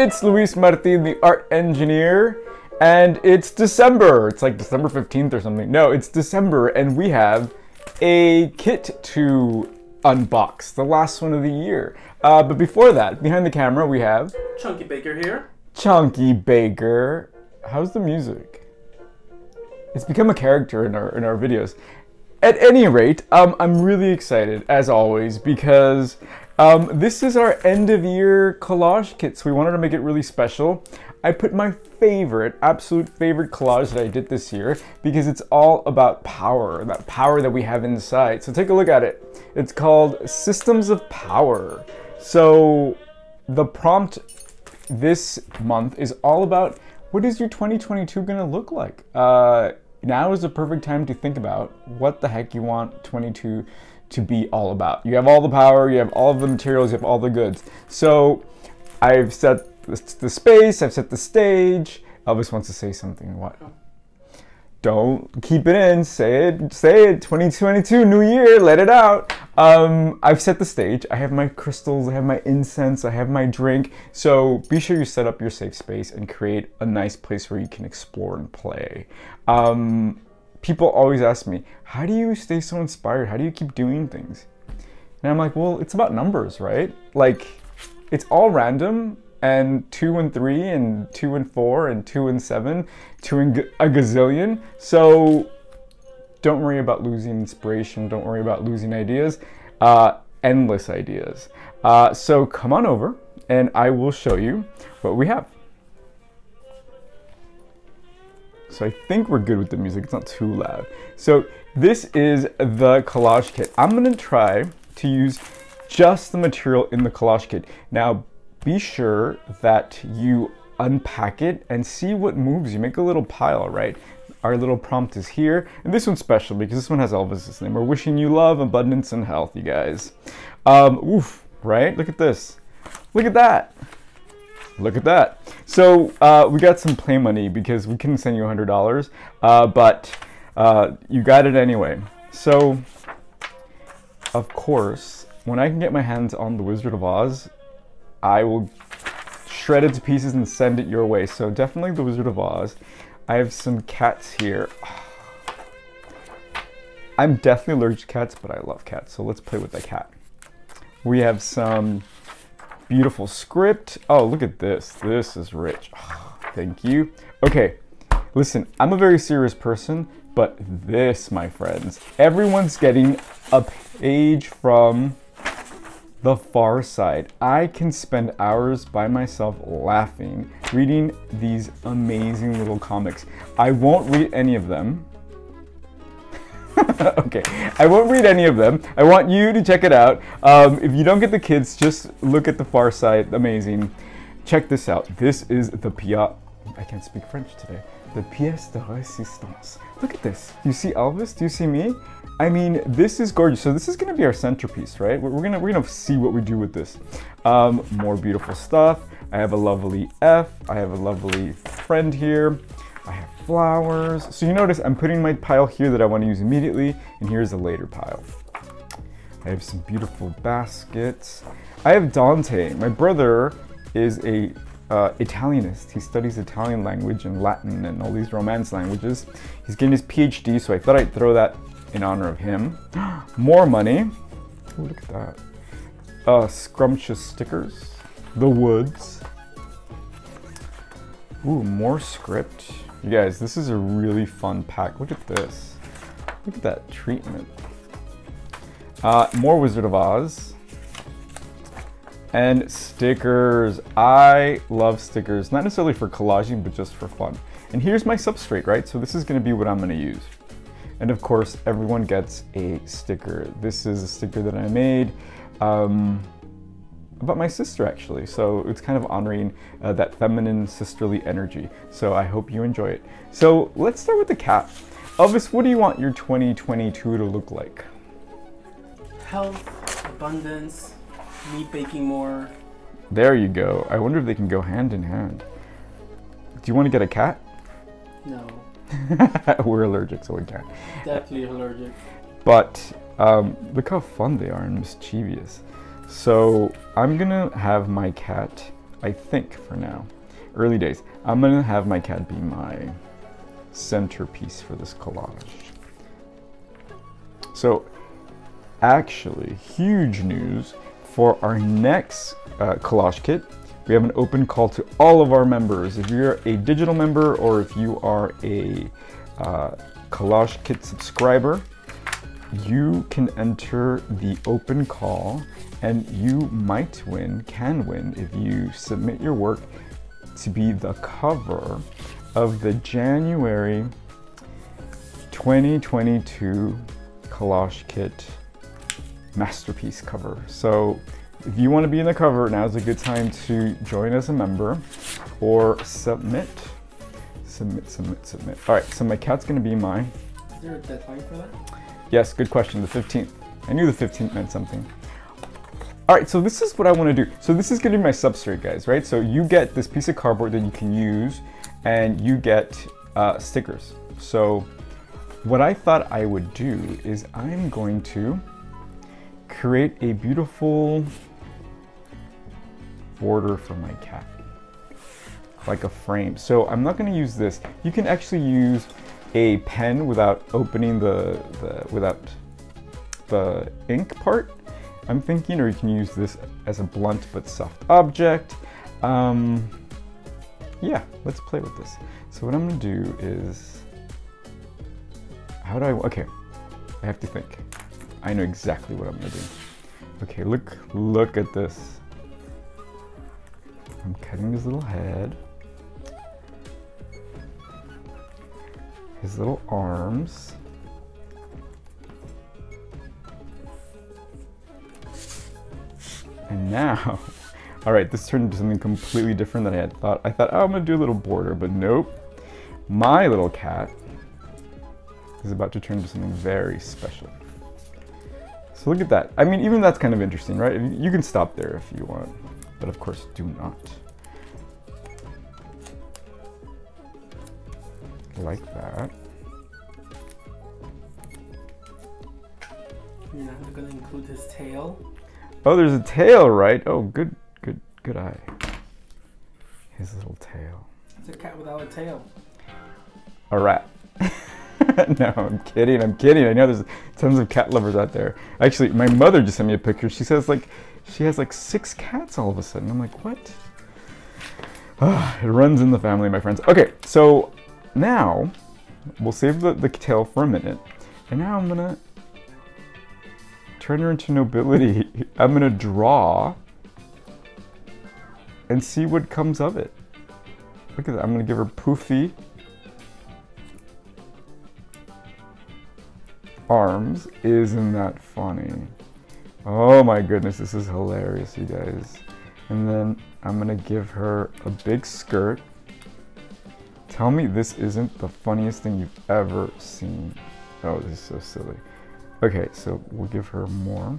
It's Luis Martin, the art engineer, and it's December. It's like December 15th or something. No, it's December, and we have a kit to unbox, the last one of the year. Uh, but before that, behind the camera, we have Chunky Baker here. Chunky Baker. How's the music? It's become a character in our in our videos. At any rate, um, I'm really excited as always because um, this is our end of year collage kit. So we wanted to make it really special. I put my favorite, absolute favorite collage that I did this year because it's all about power, that power that we have inside. So take a look at it. It's called Systems of Power. So the prompt this month is all about what is your 2022 going to look like? Uh, now is the perfect time to think about what the heck you want 22 to be all about. You have all the power, you have all of the materials, you have all the goods. So I've set the space, I've set the stage. Elvis wants to say something. What? Don't keep it in. Say it. Say it. 2022, new year. Let it out. Um, I've set the stage. I have my crystals. I have my incense. I have my drink. So be sure you set up your safe space and create a nice place where you can explore and play. Um, people always ask me, how do you stay so inspired? How do you keep doing things? And I'm like, well, it's about numbers, right? Like, it's all random and two and three and two and four and two and seven, two and a gazillion. So don't worry about losing inspiration. Don't worry about losing ideas. Uh, endless ideas. Uh, so come on over and I will show you what we have. So I think we're good with the music. It's not too loud. So this is the collage kit. I'm gonna try to use just the material in the collage kit. Now, be sure that you unpack it and see what moves. You make a little pile, right? Our little prompt is here. And this one's special because this one has Elvis's name. We're wishing you love, abundance, and health, you guys. Um, oof, right? Look at this. Look at that. Look at that. So uh, we got some play money because we couldn't send you $100, uh, but uh, you got it anyway. So, of course, when I can get my hands on The Wizard of Oz, I will shred it to pieces and send it your way. So definitely The Wizard of Oz. I have some cats here. I'm definitely allergic to cats, but I love cats, so let's play with the cat. We have some beautiful script. Oh, look at this. This is rich. Oh, thank you. Okay, listen, I'm a very serious person, but this, my friends, everyone's getting a page from the Far Side. I can spend hours by myself laughing, reading these amazing little comics. I won't read any of them. okay, I won't read any of them. I want you to check it out. Um, if you don't get the kids, just look at the Far Side. Amazing. Check this out. This is the Pia. I can't speak French today. The pièce de résistance. Look at this. Do you see Elvis? Do you see me? I mean, this is gorgeous. So this is gonna be our centerpiece, right? We're, gonna we're gonna see what we do with this. Um, more beautiful stuff. I have a lovely F. I have a lovely friend here. I have flowers. So you notice I'm putting my pile here that I want to use immediately, and here's a later pile. I have some beautiful baskets. I have Dante. My brother is a uh, Italianist. He studies Italian language and Latin and all these Romance languages. He's getting his PhD, so I thought I'd throw that in honor of him. More money. Ooh, look at that. Uh, scrumptious stickers. The Woods. Ooh, more script. You guys, this is a really fun pack. Look at this. Look at that treatment. Uh, more Wizard of Oz. And stickers. I love stickers. Not necessarily for collaging, but just for fun. And here's my substrate, right? So this is gonna be what I'm gonna use. And of course, everyone gets a sticker. This is a sticker that I made um, about my sister, actually. So it's kind of honoring uh, that feminine sisterly energy. So I hope you enjoy it. So let's start with the cat. Elvis, what do you want your 2022 to look like? Health, abundance, me baking more. There you go. I wonder if they can go hand in hand. Do you want to get a cat? No. We're allergic, so we can't. Definitely allergic. But um, look how fun they are and mischievous. So I'm gonna have my cat I think for now. Early days. I'm gonna have my cat be my centerpiece for this collage. So, actually, huge news for our next uh, collage kit. We have an open call to all of our members. If you're a digital member or if you are a uh, collage kit subscriber, you can enter the open call and you might win, can win, if you submit your work to be the cover of the January 2022 Collage Kit masterpiece cover. So if you want to be in the cover, now's a good time to join as a member or submit. Submit, submit, submit. All right, so my cat's gonna be my, Is there a deadline for that? Yes, good question, the 15th. I knew the 15th meant something. All right, so this is what I wanna do. So this is gonna be my substrate, guys, right? So you get this piece of cardboard that you can use and you get uh, stickers. So what I thought I would do is I'm going to create a beautiful border for my cat like a frame so I'm not going to use this you can actually use a pen without opening the, the without the ink part. I'm thinking or you can use this as a blunt but soft object. Um, yeah let's play with this. So what I'm gonna do is how do I okay I have to think. I know exactly what I'm gonna do. Okay look look at this. I'm cutting his little head his little arms. And now all right this turned into something completely different than I had thought. I thought oh, I'm gonna do a little border but nope. My little cat is about to turn into something very special. So look at that. I mean even that's kind of interesting right? You can stop there if you want but of course do not like that You're not gonna include his tail. Oh, there's a tail, right? Oh, good, good, good eye. His little tail. It's a cat without a tail. A rat. no, I'm kidding. I'm kidding. I know there's tons of cat lovers out there. Actually, my mother just sent me a picture. She says like she has like six cats all of a sudden. I'm like, what? Ah, it runs in the family, my friends. Okay, so now we'll save the, the tail for a minute, and now I'm gonna turn her into nobility. I'm gonna draw and see what comes of it. Look at that. I'm gonna give her poofy arms. Isn't that funny? Oh my goodness, this is hilarious, you guys. And then I'm gonna give her a big skirt. Tell me this isn't the funniest thing you've ever seen. Oh, this is so silly. Okay, so we'll give her more.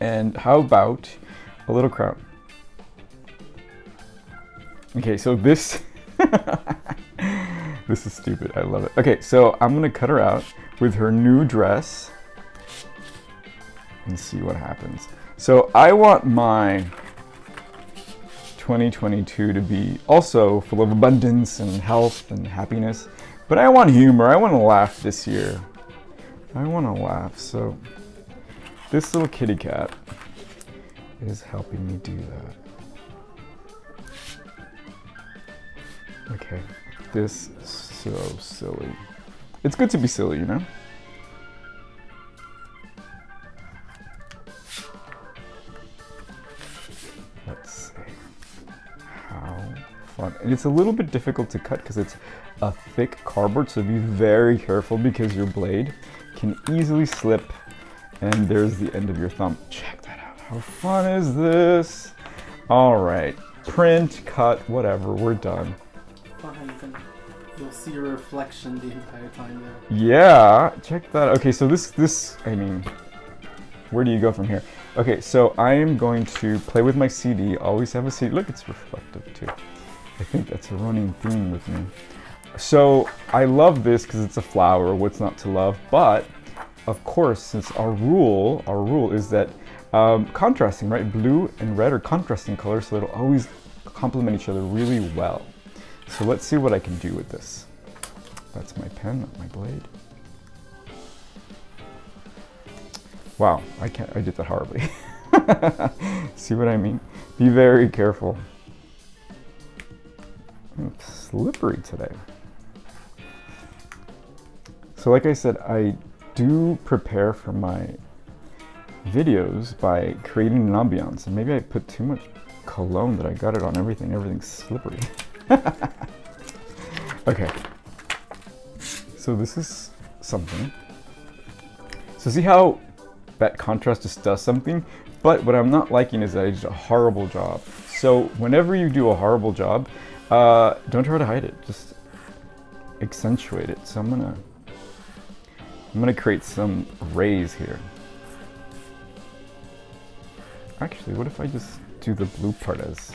And how about a little crown? Okay, so this this is stupid. I love it. Okay, so I'm gonna cut her out with her new dress and see what happens. So I want my 2022 to be also full of abundance and health and happiness, but I want humor. I want to laugh this year. I want to laugh. So this little kitty cat is helping me do that. Okay, this is so silly. It's good to be silly, you know? Fun. And it's a little bit difficult to cut because it's a thick cardboard, so be very careful because your blade can easily slip and there's the end of your thumb. Check that out. How fun is this? All right, print, cut, whatever, we're done. You'll see your reflection the entire time there. Yeah, check that. Okay, so this this I mean, where do you go from here? Okay, so I am going to play with my CD. Always have a CD. Look, it's reflective too. I think that's a running theme with me. So I love this because it's a flower. What's not to love? But of course, since our rule, our rule is that um, contrasting, right? Blue and red are contrasting colors, so they'll always complement each other really well. So let's see what I can do with this. That's my pen, not my blade. Wow, I can't, I did that horribly. see what I mean? Be very careful. It's slippery today. So like I said, I do prepare for my videos by creating an ambiance. And maybe I put too much cologne that I got it on everything. Everything's slippery. okay. So this is something. So see how that contrast just does something? But what I'm not liking is that I did a horrible job. So whenever you do a horrible job, uh, don't try to hide it. Just accentuate it. So I'm gonna, I'm gonna create some rays here. Actually, what if I just do the blue part as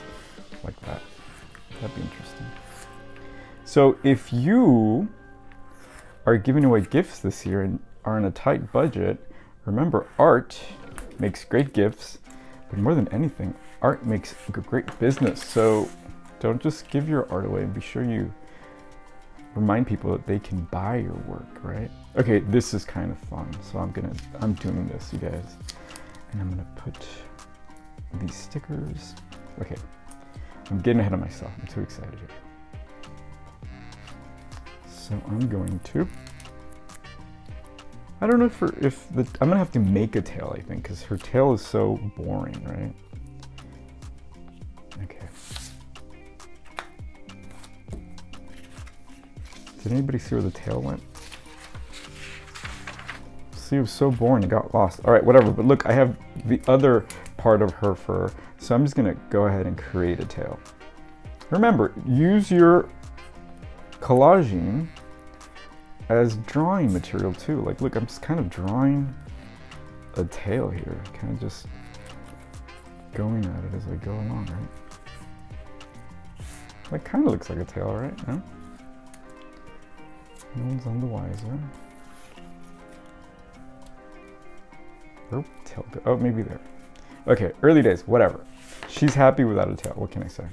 like that? That'd be interesting. So if you are giving away gifts this year and are on a tight budget, remember art makes great gifts, but more than anything, art makes great business. So don't just give your art away and be sure you remind people that they can buy your work, right? Okay, this is kind of fun. So I'm gonna, I'm doing this, you guys. And I'm gonna put these stickers. Okay, I'm getting ahead of myself. I'm too excited here. So I'm going to. I don't know if, her, if the I'm gonna have to make a tail. I think because her tail is so boring, right? Okay. Did anybody see where the tail went? See, it was so boring. It got lost. All right, whatever. But look, I have the other part of her fur. So I'm just gonna go ahead and create a tail. Remember, use your collaging as drawing material too. Like, look, I'm just kind of drawing a tail here. Kind of just going at it as I go along, right? That kind of looks like a tail, right? No? No one's on the wiser. Oh, tail. Oh, maybe there. Okay, early days, whatever. She's happy without a tail. What can I say?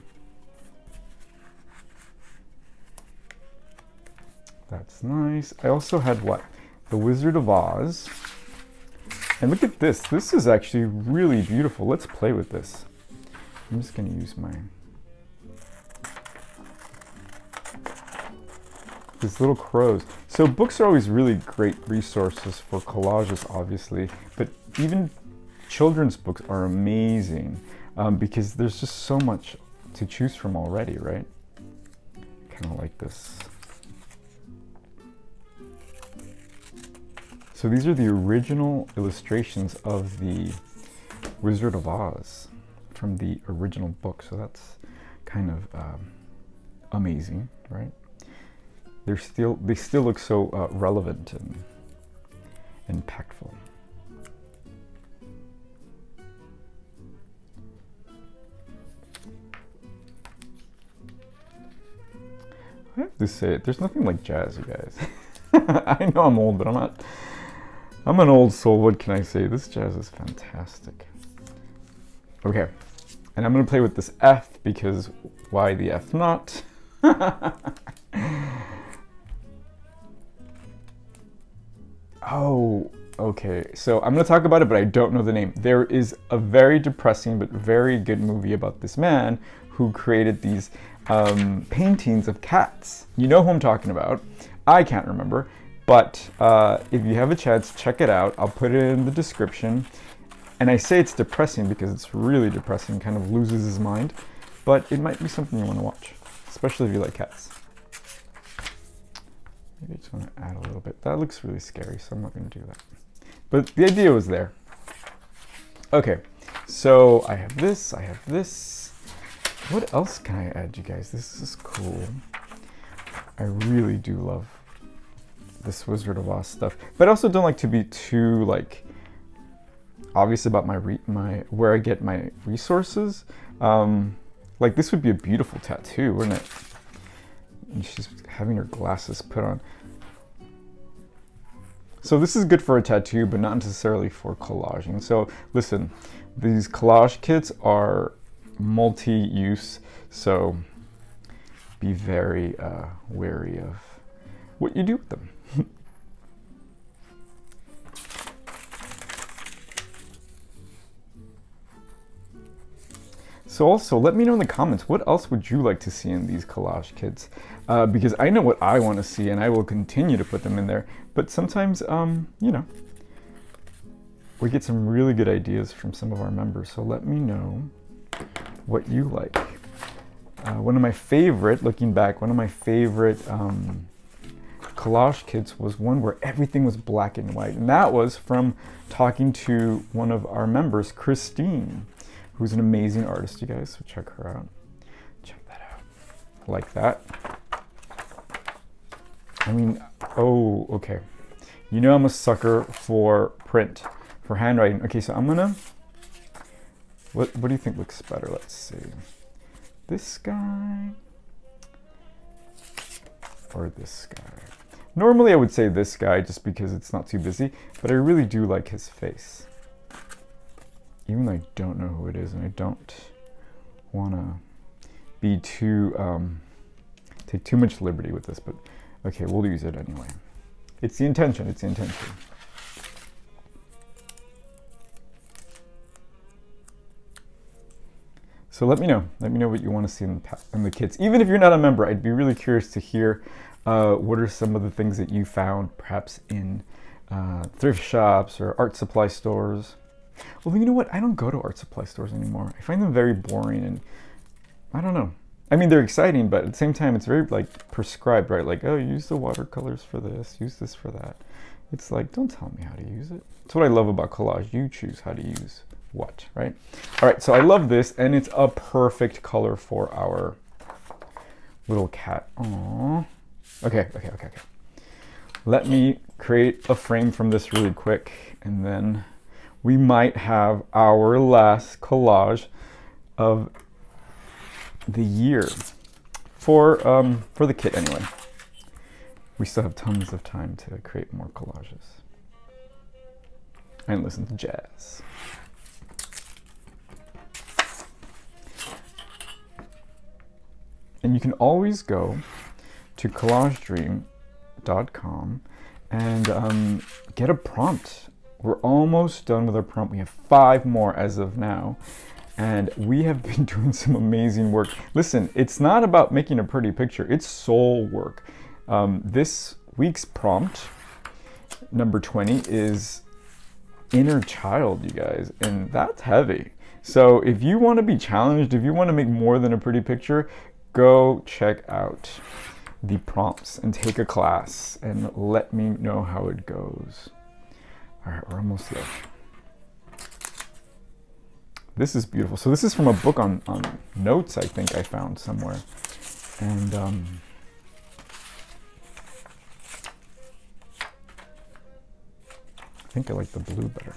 That's nice. I also had what? The Wizard of Oz. And look at this. This is actually really beautiful. Let's play with this. I'm just going to use my... These little crows. So books are always really great resources for collages, obviously. But even children's books are amazing um, because there's just so much to choose from already, right? Kind of like this. So these are the original illustrations of the Wizard of Oz from the original book. So that's kind of um, amazing, right? They're still they still look so uh, relevant and impactful. I have to say. There's nothing like jazz, you guys. I know I'm old, but I'm not. I'm an old soul. What can I say? This jazz is fantastic. Okay, and I'm gonna play with this F because why the F not? oh, okay. So I'm gonna talk about it, but I don't know the name. There is a very depressing but very good movie about this man who created these um, paintings of cats. You know who I'm talking about. I can't remember, but uh, if you have a chance, check it out. I'll put it in the description. And I say it's depressing because it's really depressing, kind of loses his mind, but it might be something you want to watch, especially if you like cats. Maybe I just want to add a little bit. That looks really scary, so I'm not going to do that. But the idea was there. Okay, so I have this, I have this. What else can I add, you guys? This is cool. I really do love this Wizard of Oz stuff, but I also don't like to be too like obvious about my my where I get my resources. Um, like this would be a beautiful tattoo, wouldn't it? And she's having her glasses put on. So this is good for a tattoo, but not necessarily for collaging. So listen, these collage kits are multi-use, so be very uh, wary of what you do with them. So also, let me know in the comments, what else would you like to see in these collage kits? Uh, because I know what I want to see and I will continue to put them in there. But sometimes, um, you know, we get some really good ideas from some of our members. So let me know what you like. Uh, one of my favorite, looking back, one of my favorite um, collage kits was one where everything was black and white. And that was from talking to one of our members, Christine who's an amazing artist, you guys. So check her out. Check that out. Like that. I mean, oh, okay. You know I'm a sucker for print, for handwriting. Okay, so I'm gonna. What What do you think looks better? Let's see. This guy or this guy. Normally I would say this guy just because it's not too busy, but I really do like his face even though I don't know who it is and I don't want to be too, um, take too much liberty with this, but okay, we'll use it anyway. It's the intention, it's the intention. So let me know. Let me know what you want to see in the, in the kits. Even if you're not a member, I'd be really curious to hear uh, what are some of the things that you found perhaps in uh, thrift shops or art supply stores. Well, you know what? I don't go to art supply stores anymore. I find them very boring and I don't know. I mean, they're exciting, but at the same time, it's very like prescribed, right? Like, oh, use the watercolors for this, use this for that. It's like, don't tell me how to use it. That's what I love about collage. You choose how to use what, right? All right, so I love this, and it's a perfect color for our little cat. Aww. Okay, okay, okay, okay. Let me create a frame from this really quick, and then we might have our last collage of the year for um, for the kit anyway. We still have tons of time to create more collages and listen to jazz. And you can always go to collagedream.com and um, get a prompt we're almost done with our prompt. We have five more as of now. And we have been doing some amazing work. Listen, it's not about making a pretty picture, it's soul work. Um, this week's prompt, number 20, is inner child, you guys. And that's heavy. So if you want to be challenged, if you want to make more than a pretty picture, go check out the prompts and take a class and let me know how it goes. All right, we're almost there. This is beautiful. So this is from a book on, on notes I think I found somewhere. And um, I think I like the blue better.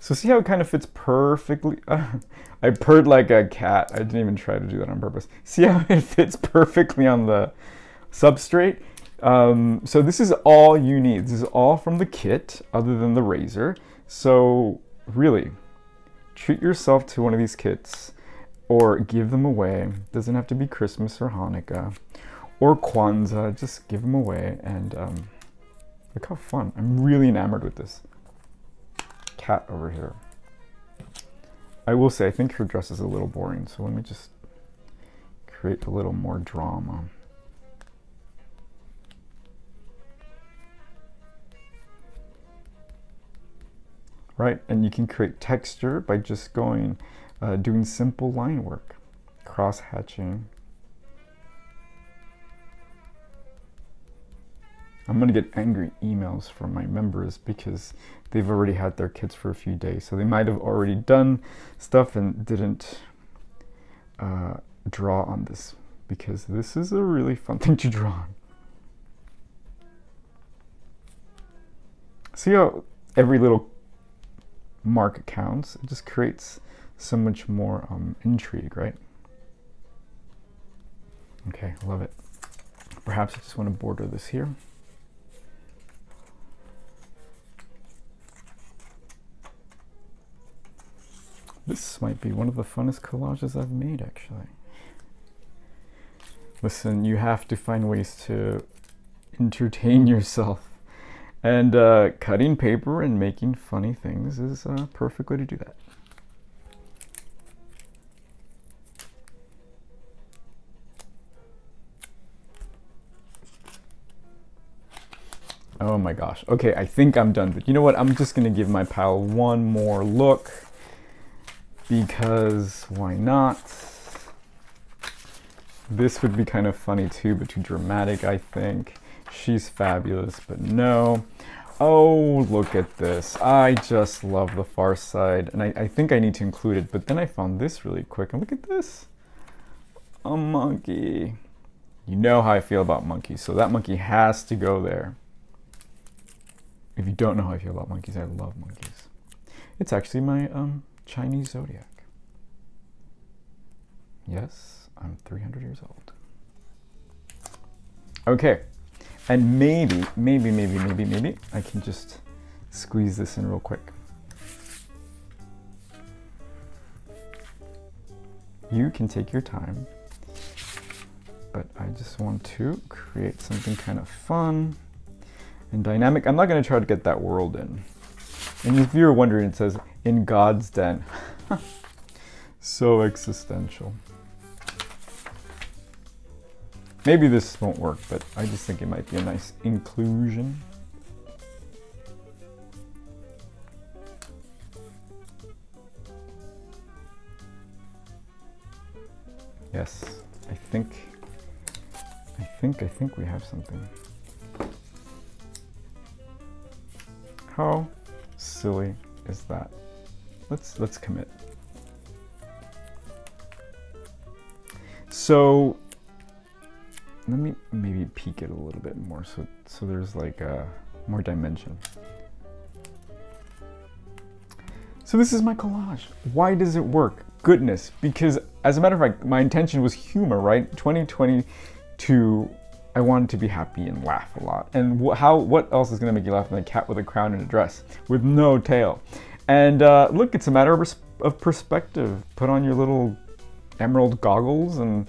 So see how it kind of fits perfectly? Uh, I purred like a cat. I didn't even try to do that on purpose. See how it fits perfectly on the substrate? Um, so this is all you need. This is all from the kit other than the razor. So really, treat yourself to one of these kits or give them away. Doesn't have to be Christmas or Hanukkah or Kwanzaa. Just give them away and um, look how fun. I'm really enamored with this cat over here. I will say, I think her dress is a little boring. So let me just create a little more drama. Right? And you can create texture by just going, uh, doing simple line work, cross hatching. I'm gonna get angry emails from my members because they've already had their kits for a few days. So they might have already done stuff and didn't uh, draw on this because this is a really fun thing to draw on. See how every little mark accounts, it just creates so much more um, intrigue, right? Okay, love it. Perhaps I just want to border this here. This might be one of the funnest collages I've made, actually. Listen, you have to find ways to entertain yourself. And uh, cutting paper and making funny things is a perfect way to do that. Oh my gosh. Okay, I think I'm done. But you know what? I'm just going to give my pile one more look because why not? This would be kind of funny too, but too dramatic, I think. She's fabulous, but no. Oh, look at this. I just love the far side, and I, I think I need to include it, but then I found this really quick, and look at this. A monkey. You know how I feel about monkeys, so that monkey has to go there. If you don't know how I feel about monkeys, I love monkeys. It's actually my um, Chinese zodiac. Yes, I'm 300 years old. Okay, and maybe, maybe, maybe, maybe, maybe I can just squeeze this in real quick. You can take your time, but I just want to create something kind of fun and dynamic. I'm not going to try to get that world in. And if you're wondering, it says, in God's den. so existential. Maybe this won't work, but I just think it might be a nice inclusion. Yes, I think, I think, I think we have something. How silly is that? Let's let's commit. So let me maybe peek it a little bit more so so there's like a uh, more dimension. So this is my collage. Why does it work? Goodness, because as a matter of fact, my intention was humor, right? 2022 I wanted to be happy and laugh a lot. And how? What else is going to make you laugh than a cat with a crown and a dress with no tail? And uh, look, it's a matter of, of perspective. Put on your little emerald goggles and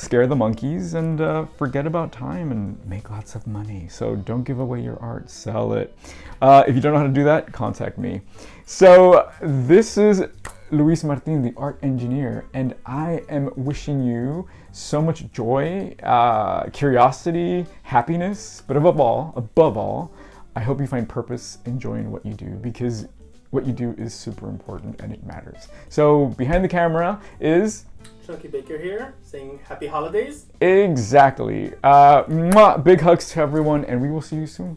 scare the monkeys and uh, forget about time and make lots of money. So don't give away your art, sell it. Uh, if you don't know how to do that, contact me. So this is Luis Martin, the art engineer, and I am wishing you so much joy, uh, curiosity, happiness, but above all, above all, I hope you find purpose enjoying what you do because what you do is super important and it matters. So behind the camera is Chunky Baker here, saying happy holidays. Exactly. Uh, mwah, big hugs to everyone, and we will see you soon.